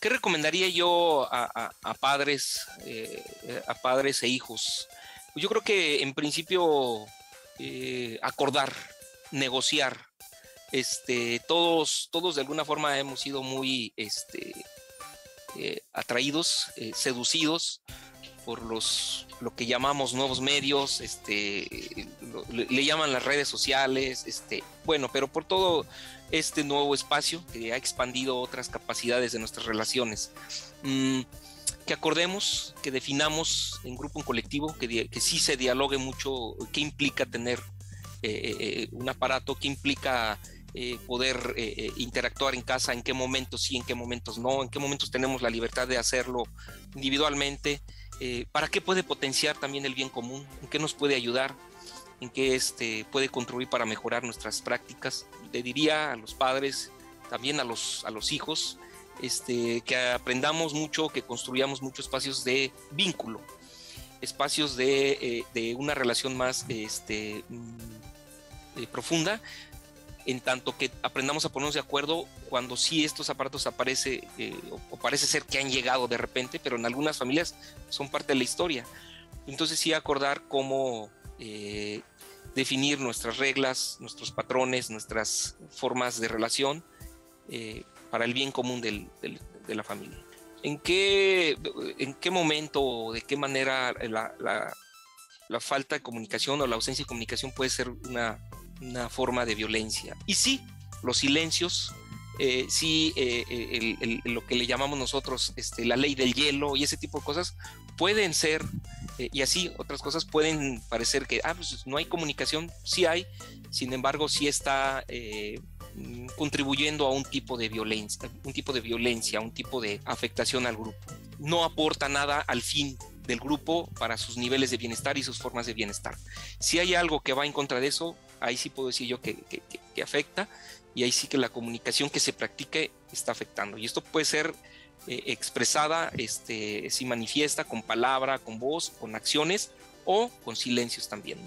¿Qué recomendaría yo a, padres, eh, a padres e hijos? Yo creo que en principio eh, acordar, negociar. Este, todos, todos de alguna forma hemos sido muy este, eh, atraídos, seducidos por los lo que llamamos nuevos medios, este, le, llaman las redes sociales, este, bueno, pero por todo este nuevo espacio que ha expandido otras capacidades de nuestras relaciones. Mm, que acordemos, que definamos en grupo, en colectivo, que, que sí se dialogue mucho qué implica tener eh, eh, un aparato, qué implica eh, poder interactuar en casa, en qué momentos sí, en qué momentos no, en qué momentos tenemos la libertad de hacerlo individualmente, para qué puede potenciar también el bien común, en qué nos puede ayudar, en qué este, puede contribuir para mejorar nuestras prácticas. Le diría a los padres, también a los, a los hijos, este, que aprendamos mucho, que construyamos muchos espacios de vínculo, espacios de, eh, una relación más este, mm, eh, profunda, en tanto que aprendamos a ponernos de acuerdo cuando sí estos aparatos aparece eh, o, parece ser que han llegado de repente, pero en algunas familias son parte de la historia. Entonces sí acordar cómo definir nuestras reglas, nuestros patrones, nuestras formas de relación eh, para el bien común de la familia. ¿En qué, ¿En qué momento o de qué manera la, falta de comunicación o la ausencia de comunicación puede ser una, forma de violencia? Y sí, los silencios, eh, sí, eh, lo que le llamamos nosotros este, la ley del hielo y ese tipo de cosas pueden ser eh, y así otras cosas pueden parecer que, ah, pues no hay comunicación, sí hay, sin embargo, sí está eh, contribuyendo a un tipo de violencia, un tipo de violencia, un tipo de afectación al grupo. No aporta nada al fin del grupo para sus niveles de bienestar y sus formas de bienestar. Si hay algo que va en contra de eso, ahí sí puedo decir yo que, que afecta y ahí sí que la comunicación que se practique está afectando. Y esto puede ser eh, expresada, este, si manifiesta con palabra, con voz, con acciones o con silencios también.